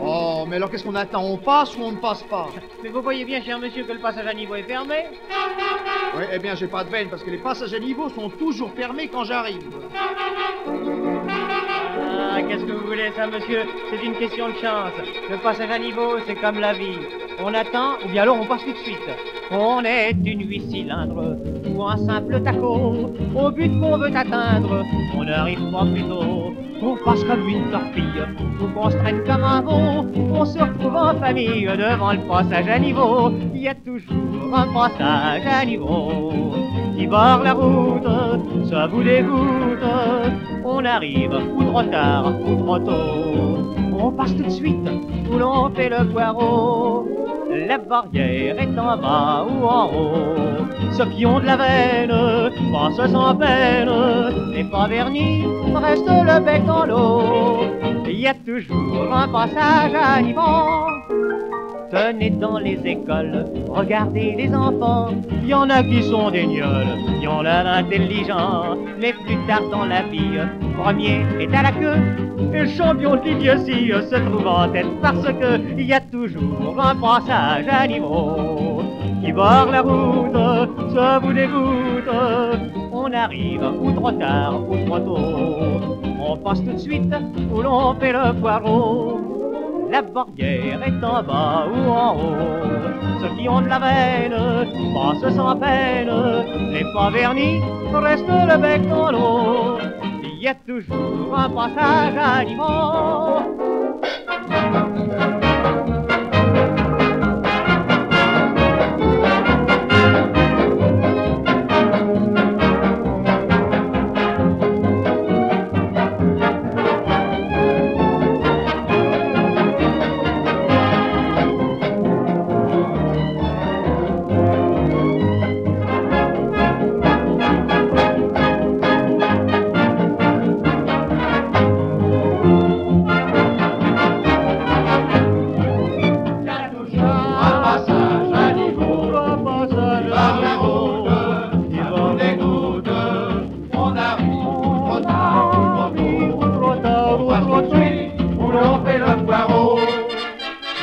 Oh, mais alors qu'est-ce qu'on attend? On passe ou on ne passe pas? Mais vous voyez bien, cher monsieur, que le passage à niveau est fermé Oui, eh bien, j'ai pas de veine parce que les passages à niveau sont toujours fermés quand j'arrive. Ah, qu'est-ce que vous voulez, ça, monsieur? C'est une question de chance. Le passage à niveau, c'est comme la vie. On attend, ou bien alors on passe tout de suite. On est une huit cylindres ou un simple taco. Au but qu'on veut atteindre, on n'arrive pas plus tôt. On passe comme une torpille, ou qu'on se traîne comme un veau. On se retrouve en famille devant le passage à niveau. Il y a toujours un passage à niveau qui barre la route, ça vous dégoûte. On arrive ou trop tard ou trop tôt. On passe tout de suite où l'on fait le poireau. La barrière est en bas ou en haut. Ceux qui ont de la veine passent sans peine. Les pas vernis restent le bec dans l'eau. Il y a toujours un passage à niveau. Tenez dans les écoles, regardez les enfants. Y en a qui sont des gnolls, il y en a d'intelligents. Mais plus tard dans la vie, premier est à la queue. Et champion de l'idiotie se trouve en tête parce que y a toujours un passage à niveau qui barre la route, ça vous dégoûte. On arrive ou trop tard ou trop tôt. On passe tout de suite où l'on fait le poireau. La barrière est en bas ou en haut. Ceux qui ont de la veine passent sans peine. Les pas vernis restent le bec dans l'eau. Il y a toujours un passage à.